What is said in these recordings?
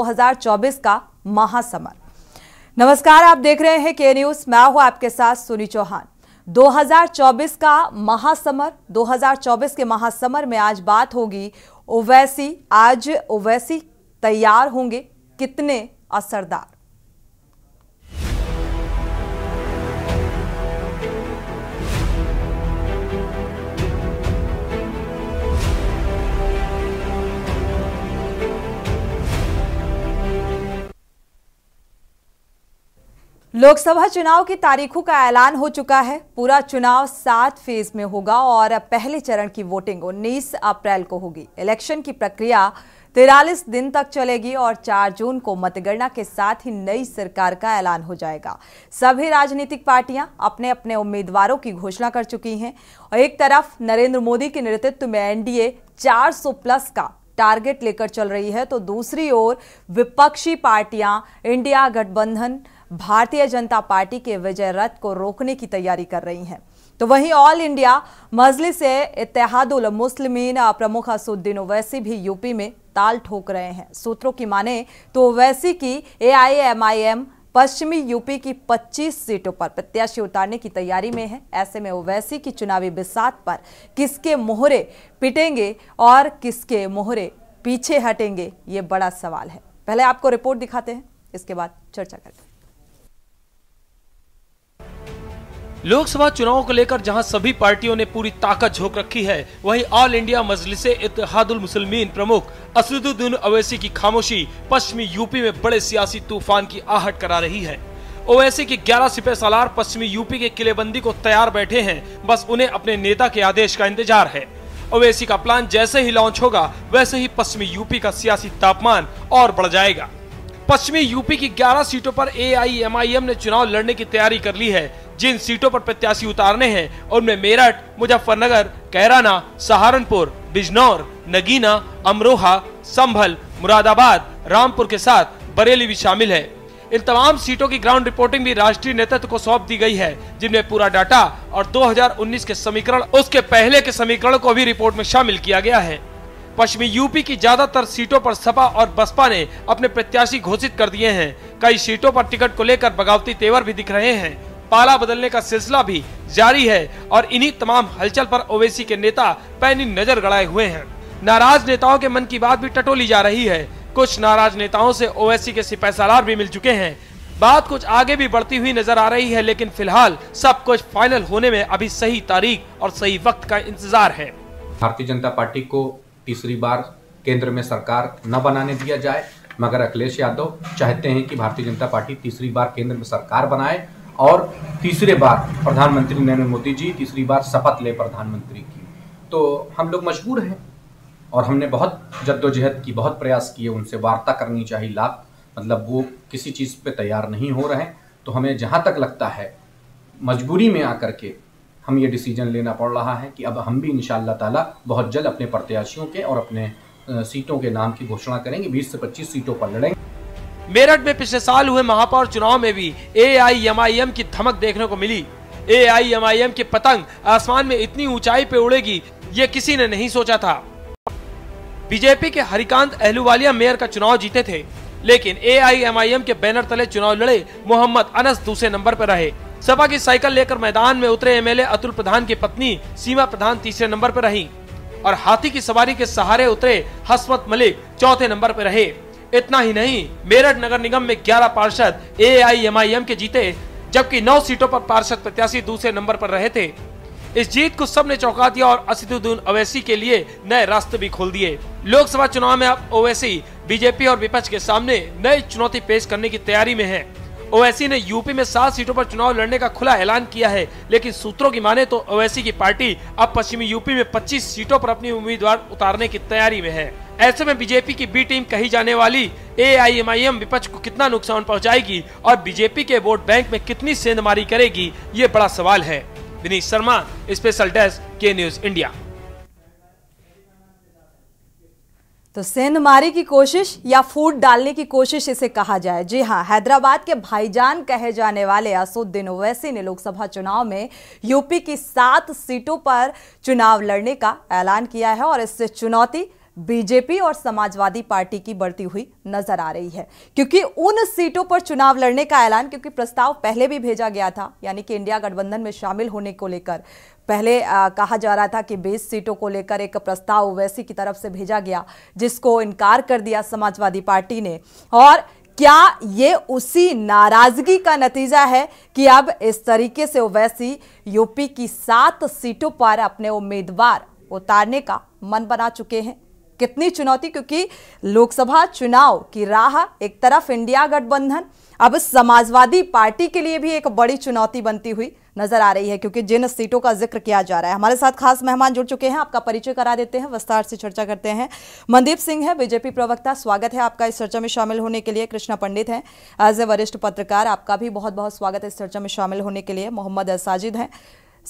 2024 का महासमर। नमस्कार, आप देख रहे हैं के न्यूज़ मैं हूँ आपके साथ सुनी चौहान। 2024 का महासमर 2024 के महासमर में आज बात होगी ओवैसी। आज ओवैसी तैयार होंगे कितने असरदार? लोकसभा चुनाव की तारीखों का ऐलान हो चुका है। पूरा चुनाव सात फ़ेज़ में होगा और पहले चरण की वोटिंग 19 अप्रैल को होगी। इलेक्शन की प्रक्रिया तिरालीस दिन तक चलेगी और 4 जून को मतगणना के साथ ही नई सरकार का ऐलान हो जाएगा। सभी राजनीतिक पार्टियाँ अपने अपने उम्मीदवारों की घोषणा कर चुकी हैं। और एक तरफ़ नरेंद्र मोदी के नेतृत्व में एनडीए 400 प्लस का टारगेट लेकर चल रही है तो दूसरी ओर विपक्षी पार्टियाँ, इंडिया गठबंधन भारतीय जनता पार्टी के विजय रथ को रोकने की तैयारी कर रही हैं। तो वहीं ऑल इंडिया मजलिस इतिहादुल मुस्लिमीन, प्रमुख असुद्दीन ओवैसी भी यूपी में ताल ठोक रहे हैं। सूत्रों की माने तो ओवैसी की एआईएमआईएम पश्चिमी यूपी की 25 सीटों पर प्रत्याशी उतारने की तैयारी में है। ऐसे में ओवैसी की चुनावी बिसात पर किसके मोहरे पिटेंगे और किसके मोहरे पीछे हटेंगे, ये बड़ा सवाल है। पहले आपको रिपोर्ट दिखाते हैं, इसके बाद चर्चा करते लोकसभा चुनाव को लेकर जहाँ सभी पार्टियों ने पूरी ताकत झोंक रखी है, वहीं ऑल इंडिया मजलिस इतिहादुल मुसलमीन प्रमुख असदुद्दीन अवैसी की खामोशी पश्चिमी यूपी में बड़े सियासी तूफ़ान की आहट करा रही है। ओवैसी के 11 सिपह सालार पश्चिमी यूपी के किलेबंदी को तैयार बैठे हैं, बस उन्हें अपने नेता के आदेश का इंतज़ार है। ओवैसी का प्लान जैसे ही लॉन्च होगा, वैसे ही पश्चिमी यूपी का सियासी तापमान और बढ़ जाएगा। पश्चिमी यूपी की 11 सीटों पर एआईएमआईएम ने चुनाव लड़ने की तैयारी कर ली है जिन सीटों पर प्रत्याशी उतारने हैं, उनमें मेरठ, मुजफ्फरनगर कैराना सहारनपुर, बिजनौर, नगीना, अमरोहा, संभल, मुरादाबाद, रामपुर के साथ बरेली भी शामिल है। इन तमाम सीटों की ग्राउंड रिपोर्टिंग भी राष्ट्रीय नेतृत्व को सौंप दी गई है, जिनमें पूरा डाटा और 2019 के समीकरण, उसके पहले के समीकरण को भी रिपोर्ट में शामिल किया गया है। पश्चिमी यूपी की ज़्यादातर सीटों पर सपा और बसपा ने अपने प्रत्याशी घोषित कर दिए हैं। कई सीटों पर टिकट को लेकर बगावती तेवर भी दिख रहे हैं। पाला बदलने का सिलसिला भी जारी है और इन्हीं तमाम हलचल पर ओवैसी के नेता पैनी नज़र गड़ाए हुए हैं। नाराज़ नेताओं के मन की बात भी टटोली जा रही है। कुछ नाराज़ नेताओं से ओवैसी के सिपह सालार भी मिल चुके हैं। बात कुछ आगे भी बढ़ती हुई नज़र आ रही है, लेकिन फ़िलहाल सब कुछ फाइनल होने में अभी सही तारीख और सही वक्त का इंतज़ार है। भारतीय जनता पार्टी को तीसरी बार केंद्र में सरकार न बनाने दिया जाए, मगर अखिलेश यादव चाहते हैं कि भारतीय जनता पार्टी तीसरी बार केंद्र में सरकार बनाए और तीसरे बार प्रधानमंत्री नरेंद्र मोदी जी, तीसरी बार शपथ ले प्रधानमंत्री की। तो हम लोग मजबूर हैं और हमने बहुत जद्दोजहद की, बहुत प्रयास किए उनसे, वार्ता करनी चाहिए लाभ मतलब वो किसी चीज़ पे तैयार नहीं हो रहे हैं। तो हमें जहाँ तक लगता है, मजबूरी में आकर के हम ये डिसीज़न लेना पड़ रहा है कि अब हम भी इन ताला बहुत जल्द अपने प्रत्याशियों के और अपने सीटों के नाम की घोषणा करेंगे 20 से 25 सीटों पर लड़ेंगे। मेरठ में पिछले साल हुए महापौर चुनाव में भी ए आई की धमक देखने को मिली। ए आई की पतंग आसमान में इतनी ऊंचाई पे उड़ेगी, ये किसी ने नहीं सोचा था। बीजेपी के हरिकांत अहलूवालिया मेयर का चुनाव जीते थे, लेकिन ए के बैनर तले चुनाव लड़े मोहम्मद अनस दूसरे नंबर पर रहे। सपा की साइकिल लेकर मैदान में उतरे एमएलए अतुल प्रधान की पत्नी, सीमा प्रधान तीसरे नंबर पर रही। और हाथी की सवारी के सहारे उतरे हसमत मलिक चौथे नंबर पर रहे। इतना ही नहीं, मेरठ नगर निगम में 11 पार्षद ए आई के जीते, जबकि 9 सीटों पर पार्षद प्रत्याशी दूसरे नंबर पर रहे थे। इस जीत को सबने चौंका दिया और असदुद्दीन अवैसी के लिए नए रास्ते भी खोल दिए। लोकसभा चुनाव में अब ओवैसी, बीजेपी और विपक्ष के सामने नई चुनौती पेश करने की तैयारी में है। ओवैसी ने यूपी में सात सीटों पर चुनाव लड़ने का खुला ऐलान किया है, लेकिन सूत्रों की माने तो ओवैसी की पार्टी अब पश्चिमी यूपी में 25 सीटों पर अपनी उम्मीदवार उतारने की तैयारी में है। ऐसे में बीजेपी की बी टीम कही जाने वाली एआईएमआईएम विपक्ष को कितना नुकसान पहुंचाएगी और बीजेपी के वोट बैंक में कितनी सेंधमारी करेगी, ये बड़ा सवाल है। Vineet Sharma, special desk, K news India. तो सेंधमारी की कोशिश या फूट डालने की कोशिश इसे कहा जाए। जी हाँ, हैदराबाद के भाईजान कहे जाने वाले असुद्दीन ओवैसी ने लोकसभा चुनाव में यूपी की सात सीटों पर चुनाव लड़ने का ऐलान किया है और इससे चुनौती बीजेपी और समाजवादी पार्टी की बढ़ती हुई नज़र आ रही है। क्योंकि उन सीटों पर चुनाव लड़ने का ऐलान क्योंकि प्रस्ताव पहले भी भेजा गया था यानी कि इंडिया गठबंधन में शामिल होने को लेकर। पहले आ, कहा जा रहा था कि बीस सीटों को लेकर एक प्रस्ताव ओवैसी की तरफ़ से भेजा गया जिसको इनकार कर दिया समाजवादी पार्टी ने। और क्या ये उसी नाराज़गी का नतीजा है कि अब इस तरीके से ओवैसी यूपी की सात सीटों पर अपने उम्मीदवार उतारने का मन बना चुके हैं? कितनी चुनौती, क्योंकि लोकसभा चुनाव की राह एक तरफ़ इंडिया गठबंधन, अब समाजवादी पार्टी के लिए भी एक बड़ी चुनौती बनती हुई नज़र आ रही है, क्योंकि जिन सीटों का ज़िक्र किया जा रहा है। हमारे साथ खास मेहमान जुड़ चुके हैं, आपका परिचय करा देते हैं, विस्तार से चर्चा करते हैं। मनदीप सिंह है, बीजेपी प्रवक्ता, स्वागत है आपका इस चर्चा में शामिल होने के लिए। कृष्णा पंडित है, एज ए वरिष्ठ पत्रकार, आपका भी बहुत बहुत स्वागत है इस चर्चा में शामिल होने के लिए। मोहम्मद साजिद है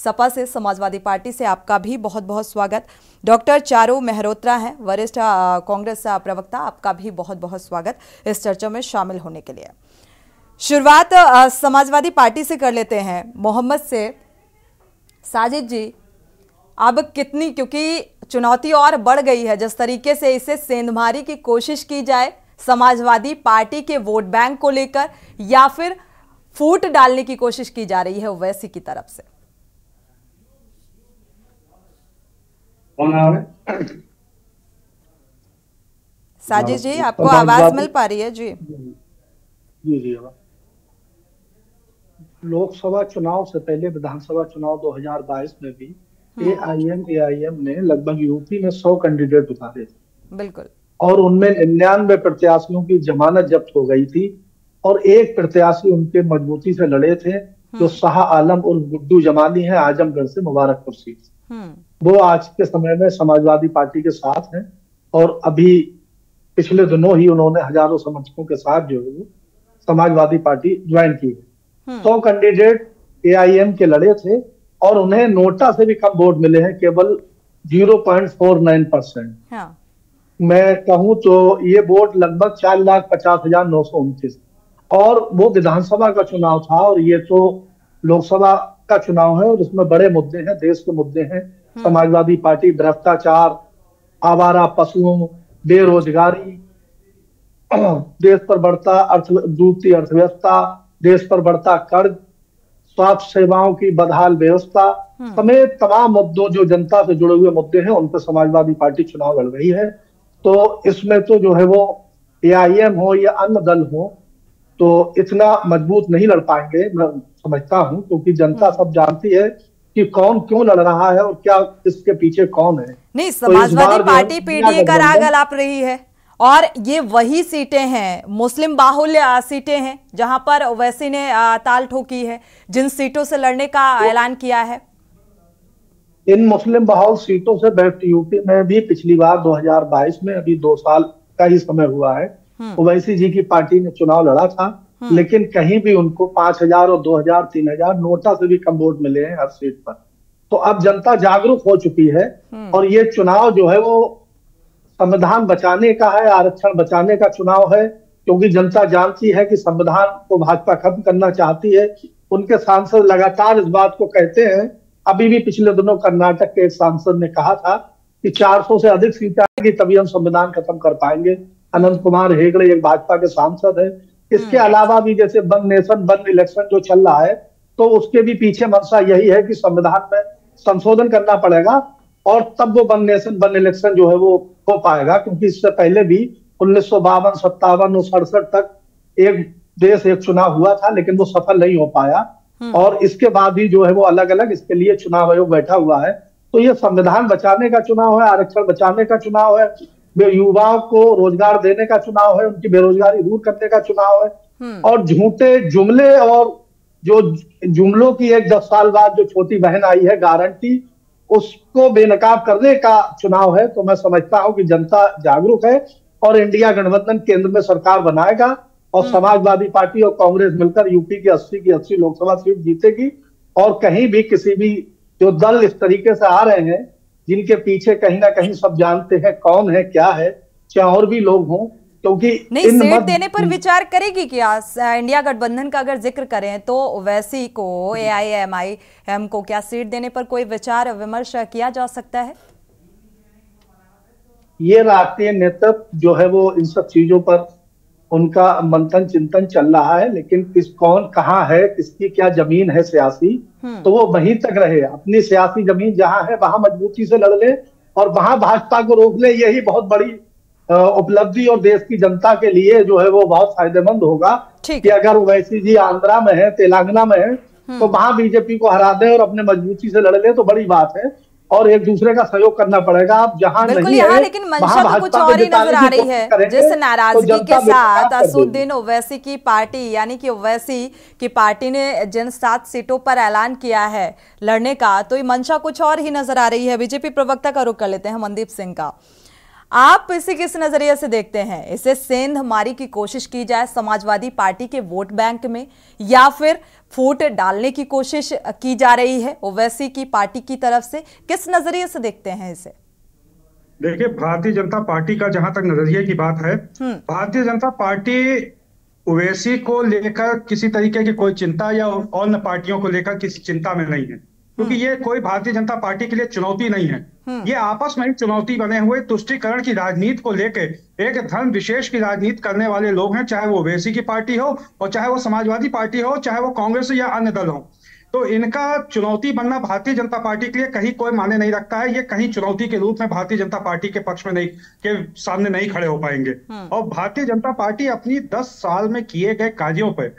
सपा से, समाजवादी पार्टी से आपका भी बहुत बहुत स्वागत। डॉक्टर चारू मेहरोत्रा हैं, वरिष्ठ कांग्रेस प्रवक्ता, आपका भी बहुत बहुत स्वागत इस चर्चा में शामिल होने के लिए। शुरुआत समाजवादी पार्टी से कर लेते हैं। मोहम्मद से। साजिद जी, अब कितनी, क्योंकि चुनौती और बढ़ गई है, जिस तरीके से इसे सेंधमारी की कोशिश की जाए, समाजवादी पार्टी के वोट बैंक को लेकर, या फिर फूट डालने की कोशिश की जा रही है ओवैसी की तरफ़ से। कौन आ रहा है साजिद जी आपको आवाज़ मिल पा रही है? जी। जी जी लोकसभा चुनाव से पहले विधानसभा चुनाव 2022 में भी ए I M A I am ने लगभग यूपी में 100 कैंडिडेट उतारे थे। बिल्कुल। और उनमें निन्यानवे प्रत्याशियों की जमानत जब्त हो गई थी और एक प्रत्याशी उनके मजबूती से लड़े थे जो शाह आलम और गुड्डू जमानी है आजमगढ़ से मुबारकपुर सीट हम्म। वो आज के समय में समाजवादी पार्टी के साथ हैं और अभी पिछले दिनों ही उन्होंने हज़ारों समर्थकों के साथ जो है समाजवादी पार्टी ज्वाइन की है। हम्म। सौ कैंडिडेट एआईएम के लड़े थे और उन्हें नोटा से भी कम वोट मिले हैं केवल zero point four nine percent. मैं कहूँ तो ये वोट लगभग चार लाख पचास हज़ार नौ सौ उनतीस। और वो विधानसभा का चुनाव था और ये तो लोकसभा का चुनाव है और इसमें बड़े मुद्दे हैं देश के मुद्दे हैं हम्म। समाजवादी पार्टी भ्रष्टाचार आवारा पशुओं बेरोजगारी देश पर बढ़ता अर्थ डूबती अर्थव्यवस्था देश पर बढ़ता कर्ज स्वास्थ्य सेवाओं की बदहाल व्यवस्था हम्म। समेत तमाम मुद्दों जो जनता से जुड़े हुए मुद्दे हैं उन पर समाजवादी पार्टी चुनाव लड़ रही है तो इसमें तो जो है वो एआईएम हो या अन्य दल हो तो इतना मज़बूत नहीं लड़ पाएँगे समझता हूँ क्योंकि जनता हम्म। सब जानती है कि कौन क्यों लड़ रहा है और क्या इसके पीछे कौन है नहीं समाजवादी तो समाजवादी पार्टी पीडीए का राग अलाप रही है और ये वही सीटें हैं मुस्लिम बाहुल्य सीटें हैं जहाँ पर ओवैसी ने ताल ठोकी है जिन सीटों से लड़ने का तो, ऐलान किया है इन मुस्लिम बाहुल सीटों से बेस्ट यूपी में भी पिछली बार 2022 में अभी दो साल का ही समय हुआ है हम्म। ओवैसी जी की पार्टी ने चुनाव लड़ा था। लेकिन कहीं भी उनको पाँच हज़ार और दो हज़ार तीन हज़ार नोटा से भी कम वोट मिले हैं हर सीट पर। तो अब जनता जागरूक हो चुकी है हम्म। और ये चुनाव जो है वो संविधान बचाने का है आरक्षण बचाने का चुनाव है क्योंकि जनता जानती है कि संविधान को भाजपा खत्म करना चाहती है। उनके सांसद लगातार इस बात को कहते हैं। अभी भी पिछले दिनों कर्नाटक के एक सांसद ने कहा था कि 400 से अधिक सीटें आएगी तभी हम संविधान खत्म कर पाएँगे। अनंत कुमार हेगड़े एक भाजपा के सांसद है। इसके हम्म। अलावा भी जैसे वन नेशन वन इलेक्शन जो चल रहा है तो उसके भी पीछे मंशा यही है कि संविधान में संशोधन करना पड़ेगा और तब वो वन नेशन वन इलेक्शन जो है वो हो पाएगा क्योंकि इससे पहले भी उन्नीस सौ बावन सत्तावन और सड़सठ तक एक देश एक चुनाव हुआ था लेकिन वो सफल नहीं हो पाया हम्म। और इसके बाद भी जो है वो अलग अलग इसके लिए चुनाव आयोग बैठा हुआ है तो ये संविधान बचाने का चुनाव है आरक्षण बचाने का चुनाव है युवाओं को रोज़गार देने का चुनाव है उनकी बेरोजगारी दूर करने का चुनाव है हम्म। और झूठे जुमले और जो जुमलों की एक दस साल बाद जो छोटी बहन आई है गारंटी उसको बेनकाब करने का चुनाव है तो मैं समझता हूँ कि जनता जागरूक है और इंडिया गठबंधन केंद्र में सरकार बनाएगा और हम्म। समाजवादी पार्टी और कांग्रेस मिलकर यूपी की अस्सी की अस्सी लोकसभा सीट जीतेगी और कहीं भी किसी भी जो दल इस तरीके से आ रहे हैं जिनके पीछे कहीं ना कहीं सब जानते हैं कौन है क्या है चाहे और भी लोग हों क्योंकि नहीं सीट देने पर विचार करेगी क्या? इंडिया गठबंधन का अगर ज़िक्र करें तो वैसी को ए आई एम आई एम को क्या सीट देने पर कोई विचार विमर्श किया जा सकता है? ये राष्ट्रीय नेतृत्व जो है वो इन सब चीज़ों पर उनका मंथन चिंतन चल रहा है लेकिन किस कौन कहाँ है किसकी क्या ज़मीन है सियासी तो वो वहीं तक रहे। अपनी सियासी ज़मीन जहाँ है वहाँ मजबूती से लड़ ले और वहाँ भाजपा को रोक ले। यही बहुत बड़ी उपलब्धि और देश की जनता के लिए जो है वो बहुत फ़ायदेमंद होगा कि अगर वैसी जी आंध्रा में है तेलंगाना में है तो वहाँ बीजेपी को हरा दे और अपने मजबूती से लड़ ले तो बड़ी बात है। और एक दूसरे का सहयोग करना पड़ेगा। आप जहाँ लेकिन मंशा तो कुछ और ही नज़र आ रही है। जिस तो नाराज़गी तो के साथ असुद्दीन ओवैसी की पार्टी यानी कि ओवैसी की पार्टी ने जिन सात सीटों पर ऐलान किया है लड़ने का तो ये मंशा कुछ और ही नज़र आ रही है। बीजेपी प्रवक्ता का रुख कर लेते हैं मनदीप सिंह का। आप इसे किस नज़रिए से देखते हैं? इसे सेंध मारी की कोशिश की जाए समाजवादी पार्टी के वोट बैंक में या फिर फूट डालने की कोशिश की जा रही है ओवैसी की पार्टी की तरफ़ से? किस नज़रिए से देखते हैं इसे? देखिए भारतीय जनता पार्टी का जहाँ तक नज़रिए की बात है हम्म। भारतीय जनता पार्टी ओवैसी को लेकर किसी तरीके की कोई चिंता या अन्य पार्टियों को लेकर किसी चिंता में नहीं है। क्योंकि हम्म। ये कोई भारतीय जनता पार्टी के लिए चुनौती नहीं है हम्म। ये आपस में ही चुनौती बने हुए तुष्टिकरण की राजनीति को लेकर एक धर्म विशेष की राजनीति करने वाले लोग हैं चाहे वो वेसी की पार्टी हो और चाहे वो समाजवादी पार्टी हो चाहे वो कांग्रेस या अन्य दल हो तो इनका चुनौती बनना भारतीय जनता पार्टी के लिए कहीं कोई माने नहीं रखता है ये कहीं चुनौती के रूप में भारतीय जनता पार्टी के पक्ष में नहीं के सामने नहीं खड़े हो पाएँगे हम्म। और भारतीय जनता पार्टी अपनी दस साल में किए गए कार्यों पर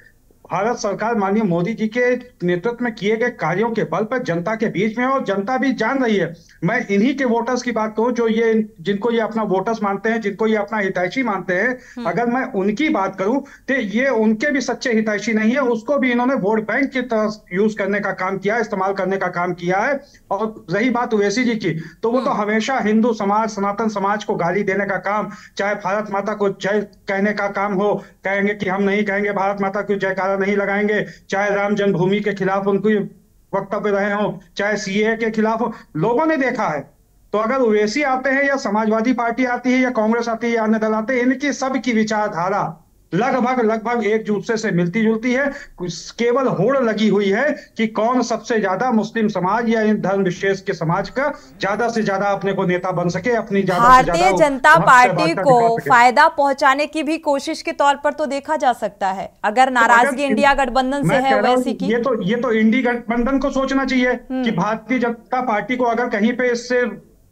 भारत सरकार माननीय मोदी जी के नेतृत्व में किए गए कार्यों के बल पर जनता के बीच में और जनता भी जान रही है मैं इन्हीं के वोटर्स की बात करूँ जो ये जिनको ये अपना वोटर्स मानते हैं जिनको ये अपना हितैषी मानते हैं हम्म। अगर मैं उनकी बात करूँ तो ये उनके भी सच्चे हितैषी नहीं है उसको भी इन्होंने वोट बैंक की तरह यूज़ करने का काम किया इस्तेमाल करने का काम किया है और रही बात ओवैसी जी की तो वो तो हम्म। हमेशा हिंदू समाज सनातन समाज को गाली देने का काम चाहे भारत माता को जय कहने का काम हो कहेंगे कि हम नहीं कहेंगे भारत माता को जयकारा नहीं लगाएँगे। चाहे राम जन्मभूमि के खिलाफ उनकी वक्तव्य रहे हो, चाहे सीए के खिलाफ लोगों ने देखा है। तो अगर ओवैसी आते हैं या समाजवादी पार्टी आती है या कांग्रेस आती है या अन्य दल आते हैं, इनकी सबकी विचारधारा लगभग लगभग एक दूसरे से मिलती जुलती है केवल होड़ लगी हुई है कि कौन सबसे ज़्यादा मुस्लिम समाज या इन धर्म विशेष के समाज का ज़्यादा से ज़्यादा अपने को नेता बन सके अपनी भारतीय जनता पार्टी को फ़ायदा पहुँचाने की भी कोशिश के तौर पर तो देखा जा सकता है। अगर तो नाराज़गी इंडिया गठबंधन से है वैसी की ये तो ये तो इंडी गठबंधन को सोचना चाहिए हम्म। कि भारतीय जनता पार्टी को अगर कहीं पे इससे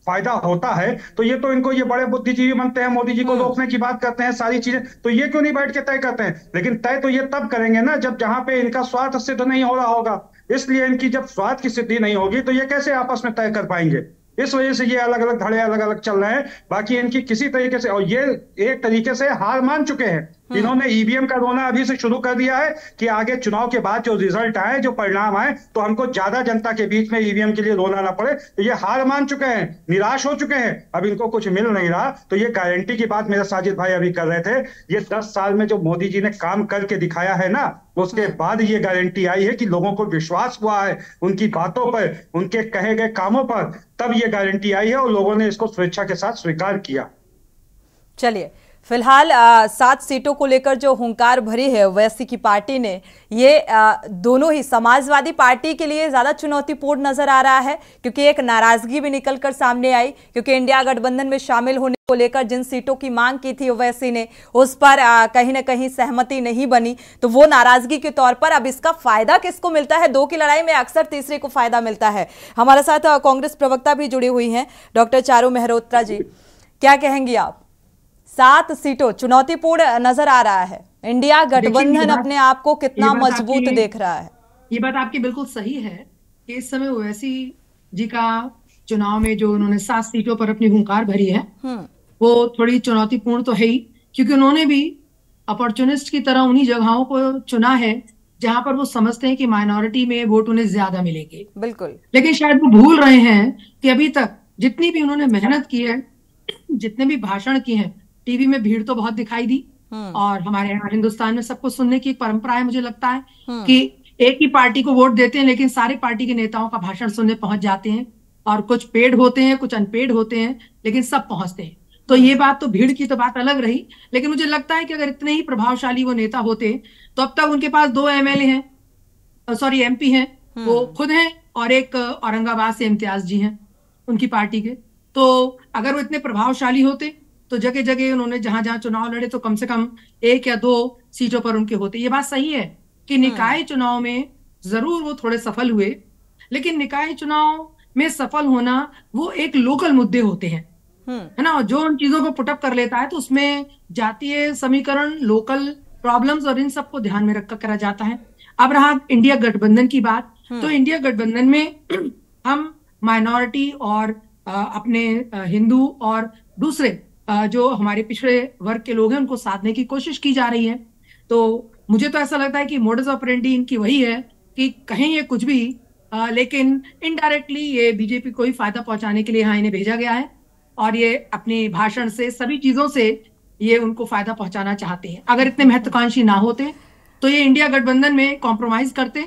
फ़ायदा होता है तो ये तो इनको ये बड़े बुद्धिजीवी बनते हैं मोदी जी को हम्म। रोकने की बात करते हैं सारी चीज़ें तो ये क्यों नहीं बैठ के तय करते हैं लेकिन तय तो ये तब करेंगे ना जब जहाँ पे इनका स्वार्थ सिद्ध नहीं हो रहा होगा इसलिए इनकी जब स्वार्थ की सिद्धि नहीं होगी तो ये कैसे आपस में तय कर पाएँगे इस वजह से ये अलग अलग धड़े अलग अलग चल रहे हैं बाकी इनकी किसी तरीके से और ये एक तरीके से हार मान चुके हैं। इन्होंने ईवीएम का रोना अभी से शुरू कर दिया है कि आगे चुनाव के बाद जो रिज़ल्ट आए जो परिणाम आए तो हमको ज़्यादा जनता के बीच में ईवीएम के लिए रोना ना पड़े। तो ये हार मान चुके हैं निराश हो चुके हैं। अब इनको कुछ मिल नहीं रहा। तो ये गारंटी की बात मेरे साजिद भाई अभी कर रहे थे। ये दस साल में जो मोदी जी ने काम करके दिखाया है ना उसके हम्म। बाद ये गारंटी आई है कि लोगों को विश्वास हुआ है उनकी बातों पर उनके कहे गए कामों पर। तब ये गारंटी आई है और लोगों ने इसको स्वेच्छा के साथ स्वीकार किया। चलिए फ़िलहाल सात सीटों को लेकर जो हुंकार भरी है ओवैसी की पार्टी ने ये आ, दोनों ही समाजवादी पार्टी के लिए ज़्यादा चुनौतीपूर्ण नज़र आ रहा है क्योंकि एक नाराज़गी भी निकलकर सामने आई क्योंकि इंडिया गठबंधन में शामिल होने को लेकर जिन सीटों की मांग की थी ओवैसी ने उस पर कहीं ना कहीं सहमति नहीं बनी। तो वो नाराज़गी के तौर पर अब इसका फ़ायदा किसको मिलता है? दो की लड़ाई में अक्सर तीसरे को फ़ायदा मिलता है। हमारे साथ कांग्रेस प्रवक्ता भी जुड़ी हुई हैं डॉक्टर चारू मेहरोत्रा जी। क्या कहेंगी आप? सात सीटों चुनौतीपूर्ण नज़र आ रहा है। इंडिया गठबंधन अपने आप को कितना मज़बूत देख रहा है। ये बात आपकी बिल्कुल सही है कि इस समय ओवैसी जी का चुनाव में जो उन्होंने सात सीटों पर अपनी हुंकार भरी है हम्म। वो थोड़ी चुनौतीपूर्ण तो है ही क्योंकि उन्होंने भी अपॉर्चुनिस्ट की तरह उन्हीं जगहों को चुना है जहाँ पर वो समझते हैं कि माइनॉरिटी में वोट उन्हें ज़्यादा मिलेंगे। बिल्कुल। लेकिन शायद वो भूल रहे हैं कि अभी तक जितनी भी उन्होंने मेहनत की है जितने भी भाषण किए हैं टीवी में भीड़ तो बहुत दिखाई दी हम्म। और हमारे यहाँ हिंदुस्तान में सबको सुनने की एक परंपरा है मुझे लगता है हम्म। कि एक ही पार्टी को वोट देते हैं लेकिन सारे पार्टी के नेताओं का भाषण सुनने पहुँच जाते हैं और कुछ पेड होते हैं कुछ अनपेड होते हैं लेकिन सब पहुँचते हैं तो ये बात तो भीड़ की तो बात अलग रही लेकिन मुझे लगता है कि अगर इतने ही प्रभावशाली वो नेता होते तो अब तक उनके पास दो एमएलए हैं सॉरी एमपी हैं वो हम्म। खुद हैं और एक औरंगाबाद से इम्तियाज़ जी हैं उनकी पार्टी के तो अगर वो इतने प्रभावशाली होते तो जगह जगह उन्होंने जहाँ जहाँ चुनाव लड़े तो कम से कम एक या दो सीटों पर उनके होते। ये बात सही है कि हम्म। निकाय चुनाव में ज़रूर वो थोड़े सफल हुए लेकिन निकाय चुनाव में सफल होना वो एक लोकल मुद्दे होते हैं। हम्म। है ना? जो उन चीज़ों को पुटअप कर लेता है तो उसमें जातीय समीकरण लोकल प्रॉब्लम्स और इन सबको ध्यान में रखकर करा जाता है। अब रहा इंडिया गठबंधन की बात। तो इंडिया गठबंधन में हम माइनॉरिटी और अपने हिंदू और दूसरे जो हमारे पिछड़े वर्ग के लोग हैं उनको साधने की कोशिश की जा रही है। तो मुझे तो ऐसा लगता है कि मोडस ऑपरेंडी इनकी वही है कि कहें ये कुछ भी अ, लेकिन इनडायरेक्टली ये बीजेपी को ही फ़ायदा पहुँचाने के लिए यहाँ इन्हें भेजा गया है और ये अपने भाषण से सभी चीज़ों से ये उनको फ़ायदा पहुंचाना चाहते हैं। अगर इतने महत्वाकांक्षी ना होते तो ये इंडिया गठबंधन में कॉम्प्रोमाइज करते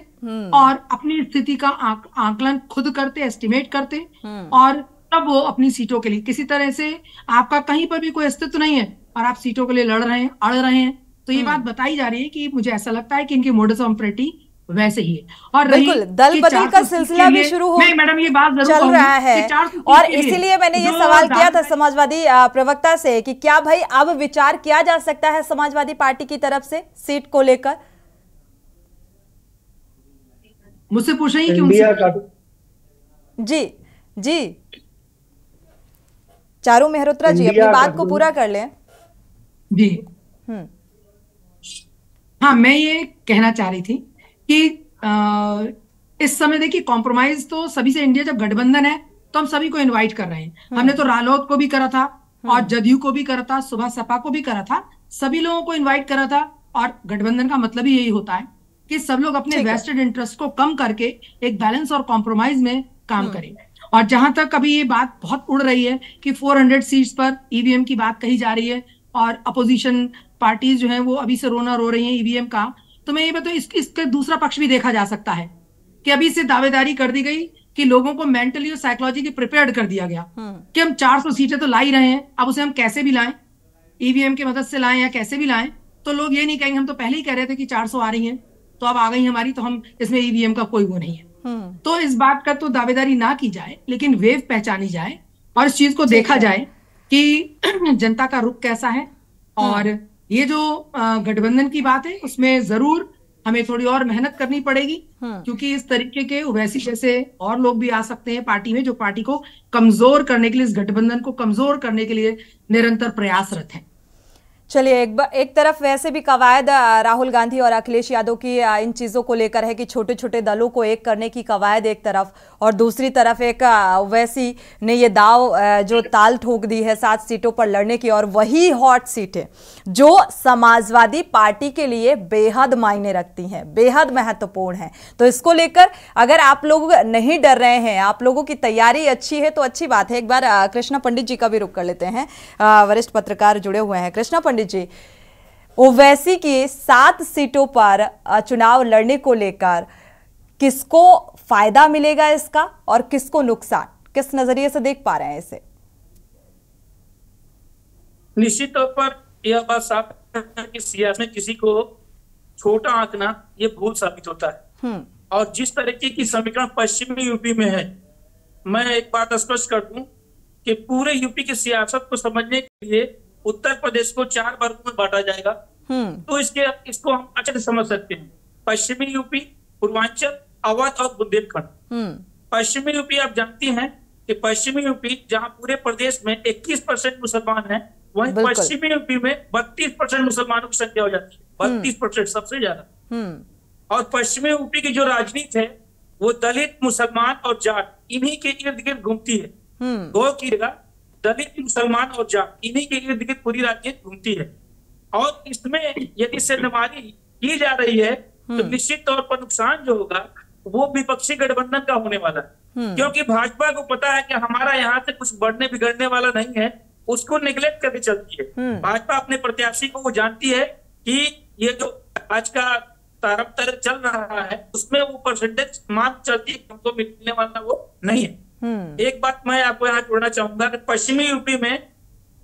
और अपनी स्थिति का आक, आकलन खुद करते एस्टिमेट करते और तब वो अपनी सीटों के लिए किसी तरह से आपका कहीं पर भी कोई अस्तित्व नहीं है और आप सीटों के लिए लड़ रहे हैं अड़ रहे हैं तो ये बात बताई जा रही है कि मुझे ऐसा लगता है कि इनकी मोडस ऑपरेटी वैसे ही है। और बिल्कुल दल बदल का सिलसिला भी शुरू हो नहीं मैडम ये बात ज़रूर चल रहा है। कि 400 सीट और इसीलिए मैंने ये सवाल किया था समाजवादी प्रवक्ता से कि क्या भाई अब विचार किया जा सकता है समाजवादी पार्टी की तरफ़ से सीट को लेकर? मुझसे पूछ रही कि उनसे जी जी। चारू मेहरोत्रा जी अपनी बात को पूरा कर लें। जी। हम्म। हाँ मैं ये कहना चाह रही थी कि अ, इस समय देखिए कॉम्प्रोमाइज तो सभी से इंडिया जब गठबंधन है तो हम सभी को इनवाइट कर रहे हैं। हमने तो रालोद को भी करा था और जदयू को भी करा था सुबह सपा को भी करा था सभी लोगों को इनवाइट करा था और गठबंधन का मतलब ही यही होता है कि सब लोग अपने वेस्टेड इंटरेस्ट को कम करके एक बैलेंस और कॉम्प्रोमाइज में काम करें। और जहाँ तक अभी ये बात बहुत उड़ रही है कि 400 सीट्स पर ईवीएम की बात कही जा रही है और अपोजिशन पार्टीज़ जो है वो अभी से रोना रो रही है ईवीएम का। तो मैं ये बताऊँ इस, इसका दूसरा पक्ष भी देखा जा सकता है कि अभी से दावेदारी कर दी गई कि लोगों को मेंटली और साइकोलॉजिकली प्रिपेयर कर दिया गया कि हम 400 सीटें तो ला ही रहे हैं अब उसे हम कैसे भी लाएँ? ईवीएम की मदद से लाएँ या कैसे भी लाएँ? तो लोग ये नहीं कहेंगे हम तो पहले ही कह रहे थे कि 400 आ रही हैं तो अब आ गई हमारी तो हम इसमें ईवीएम का कोई वो नहीं है। हम्म तो इस बात का तो दावेदारी ना की जाए लेकिन वेव पहचानी जाए और इस चीज़ को देखा जाए कि जनता का रुख कैसा है और ये जो गठबंधन की बात है उसमें ज़रूर हमें थोड़ी और मेहनत करनी पड़ेगी क्योंकि इस तरीके के वैसी जैसे और लोग भी आ सकते हैं पार्टी में जो पार्टी को कमज़ोर करने के लिए इस गठबंधन को कमज़ोर करने के लिए निरंतर प्रयासरत हैं। चलिए, एक एक तरफ़ वैसे भी कवायद राहुल गांधी और अखिलेश यादव की इन चीज़ों को लेकर है कि छोटे छोटे दलों को एक करने की कवायद एक तरफ़ और दूसरी तरफ़ एक ओवैसी ने ये दाव जो ताल ठोक दी है सात सीटों पर लड़ने की और वही हॉट सीटें जो समाजवादी पार्टी के लिए बेहद मायने रखती हैं, बेहद महत्वपूर्ण हैं। तो इसको लेकर अगर आप लोग नहीं डर रहे हैं, आप लोगों की तैयारी अच्छी है तो अच्छी बात है। एक बार कृष्णा पंडित जी का भी रुख कर लेते हैं। वरिष्ठ पत्रकार जुड़े हुए हैं। कृष्णा पंडित जी ओवैसी की सात सीटों पर चुनाव लड़ने को लेकर किसको फ़ायदा मिलेगा इसका और किसको नुकसान? किस नज़रिए से देख पा रहे हैं इसे? निश्चित तौर पर यह बात साफ़ है कि सियासत में किसी को छोटा आंकना ये भूल साबित होता है। हम्म। और जिस तरीके की समीकरण पश्चिमी यूपी में है मैं एक बात स्पष्ट कर दूँ कि पूरे यूपी की सियासत को समझने के लिए उत्तर प्रदेश को चार वर्गों में बांटा जाएगा। हम्म। तो इसके इसको हम अच्छे से समझ सकते हैं। पश्चिमी यूपी पूर्वांचल अवध और बुंदेलखंड। हम्म। पश्चिमी यूपी आप जानती हैं कि पश्चिमी यूपी जहाँ पूरे प्रदेश में 21 परसेंट मुसलमान हैं वहीं पश्चिमी यूपी में 32 परसेंट मुसलमानों की संख्या हो जाती है। बत्तीस परसेंट सबसे ज़्यादा। हम्म। और पश्चिमी यूपी की जो राजनीति है वो दलित मुसलमान और जाट इन्हीं के इर्द गिर्द घूमती है। हम्म। गौर कीजिएगा दलित मुसलमान और जाट इन्हीं के इर्द गिर्द पूरी राजनीति घूमती है। और इसमें यदि सेंधमारी की जा रही है तो निश्चित तौर पर नुकसान जो होगा वो विपक्षी गठबंधन का होने वाला है। क्योंकि भाजपा को पता है कि हमारा यहाँ से कुछ बढ़ने बिगड़ने वाला नहीं है उसको निगलेक्ट करके चलती है। भाजपा अपने प्रत्याशी को वो जानती है कि ये जो आज का तारम तर चल रहा है उसमें वो परसेंटेज मान चलती है हमको मिलने वाला वो नहीं है। हम्म एक बात मैं आपको यहाँ जोड़ना चाहूँगा कि पश्चिमी यूपी में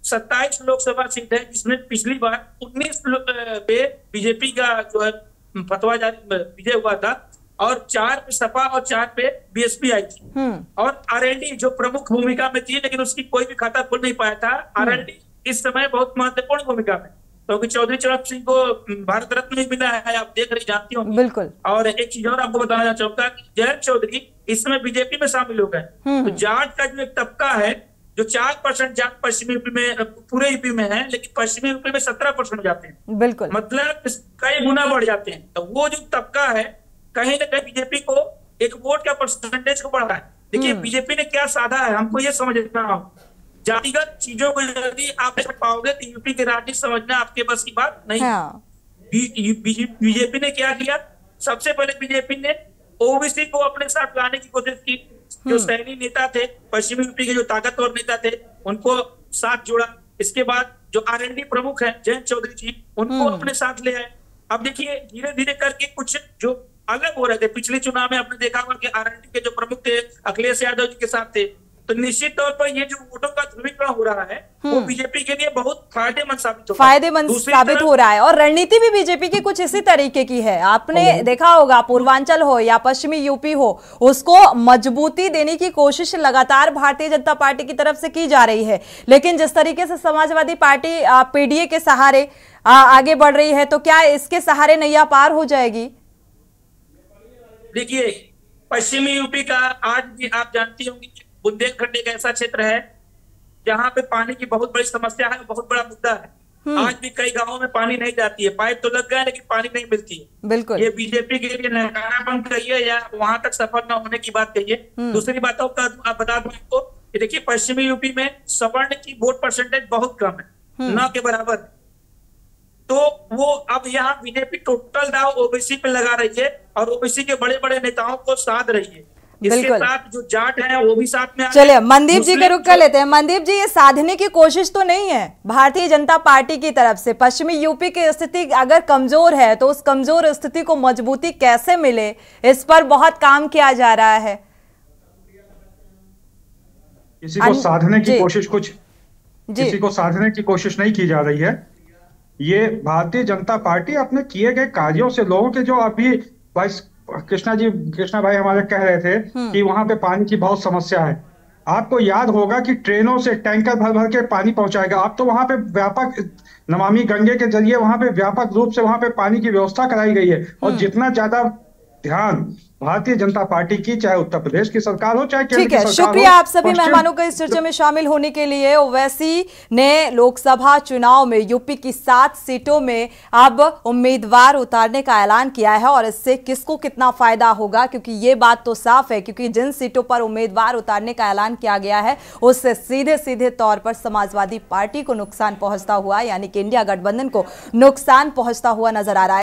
27 लोकसभा सीट है जिसमें पिछली बार उन्नीस पे बीजेपी का जो है फतवा जारी विजय हुआ था और चार पे सपा और चार पे बीएसपी आई थी। और आरएलडी जो प्रमुख भूमिका में थी लेकिन उसकी कोई भी खाता खुल नहीं पाया था। आरएलडी इस समय बहुत महत्वपूर्ण भूमिका में। क्योंकि तो चौधरी चरण सिंह को भारत रत्न भी मिला है आप देख रहे जानती हो बिल्कुल। और एक चीज़ और आपको बताना चाहूँगा कि जयंत चौधरी इस समय बीजेपी में शामिल हो गए। तो जाट का जो एक तबका है जो चार परसेंट जाट पश्चिमी यूपी में पूरे यूपी में है लेकिन पश्चिमी यूपी में सत्रह परसेंट जाते हैं। बिल्कुल। मतलब कई गुना बढ़ जाते हैं। तो वो जो तबका है कहीं ना कहीं बीजेपी को एक वोट का परसेंटेज को बढ़ा है। देखिए बीजेपी ने क्या साधा है हमको ये समझना जातिगत चीज़ों को यदि आप पाओगे तो यूपी की राजनीति समझना आपके बस की बात नहीं हाँ। बीजेपी ने क्या किया सबसे पहले बीजेपी ने ओबीसी को अपने साथ लाने की कोशिश की जो हम्म। सैनी नेता थे पश्चिमी यूपी के जो ताकतवर नेता थे उनको साथ जोड़ा इसके बाद जो आरएनडी प्रमुख है जयंत चौधरी जी उनको हम्म। अपने साथ ले आए अब देखिए धीरे धीरे करके कुछ जो अलग हो रहे थे पिछले चुनाव में आपने देखा होगा कि आर के जो प्रमुख थे अखिलेश यादव जी के साथ थे तो निश्चित तौर पर ये जो वोटों का ध्रुवीकरण हो रहा है वो हम्म। बीजेपी के लिए बहुत फ़ायदेमंद साबित हो फ़ायदेमंद साबित हो रहा है और रणनीति भी बीजेपी की कुछ इसी तरीके की है। आपने देखा होगा पूर्वांचल हो या पश्चिमी यूपी हो उसको मजबूती देने की कोशिश लगातार भारतीय जनता पार्टी की तरफ़ से की जा रही है। लेकिन जिस तरीके से समाजवादी पार्टी पीडीए के सहारे आगे बढ़ रही है तो क्या इसके सहारे नैया पार हो जाएगी? देखिए पश्चिमी यूपी का आज भी आप जानती होंगी बुंदेलखंड एक ऐसा क्षेत्र है जहाँ पे पानी की बहुत बड़ी समस्या है बहुत बड़ा मुद्दा है हम्म। आज भी कई गाँवों में पानी नहीं जाती है पाइप तो लग गया लेकिन पानी नहीं मिलती है बिल्कुल ये बीजेपी के लिए नकारापन कहिए या वहाँ तक सफल न होने की बात कहिए हम्म। दूसरी बात आप बता दू आपको देखिए पश्चिमी यूपी में सवर्ण की वोट परसेंटेज बहुत कम है हम्म। न के बराबर तो वो अब यहाँ बीजेपी टोटल दाव ओबीसी पे लगा रही है और ओबीसी के बड़े बड़े नेताओं को साध रही है इसके साथ जो जाट है वो भी साथ में चलिए मनदीप जी के रुक कर लेते हैं। मनदीप जी ये साधने की कोशिश तो नहीं है? भारतीय जनता पार्टी की तरफ़ से पश्चिमी यूपी की स्थिति अगर कमज़ोर है तो उस कमज़ोर स्थिति को मजबूती कैसे मिले? इस पर बहुत काम किया जा रहा है। किसी को साधने की कोशिश कुछ किसी को साधने की कोशिश नहीं की जा रही है। ये भारतीय जनता पार्टी अपने किए गए कार्यों से लोगों के जो अभी वाइस कृष्णा जी कृष्णा भाई हमारे कह रहे थे हम्म। कि वहाँ पे पानी की बहुत समस्या है आपको याद होगा कि ट्रेनों से टैंकर भर भर के पानी पहुंचाएगा आप तो वहाँ पे व्यापक नमामि गंगे के ज़रिए वहाँ पे व्यापक रूप से वहाँ पे पानी की व्यवस्था कराई गई है और हम्म। जितना ज़्यादा ध्यान भारतीय जनता पार्टी की चाहे उत्तर प्रदेश की सरकार हो चाहे ठीक है शुक्रिया आप सभी मेहमानों को इस चर्चा में शामिल होने के लिए। ओवैसी ने लोकसभा चुनाव में यूपी की सात सीटों में अब उम्मीदवार उतारने का ऐलान किया है और इससे किसको कितना फ़ायदा होगा? क्योंकि ये बात तो साफ़ है क्योंकि जिन सीटों पर उम्मीदवार उतारने का ऐलान किया गया है उससे सीधे सीधे तौर पर समाजवादी पार्टी को नुकसान पहुँचता हुआ यानी कि इंडिया गठबंधन को नुकसान पहुँचता हुआ नज़र आ रहा है।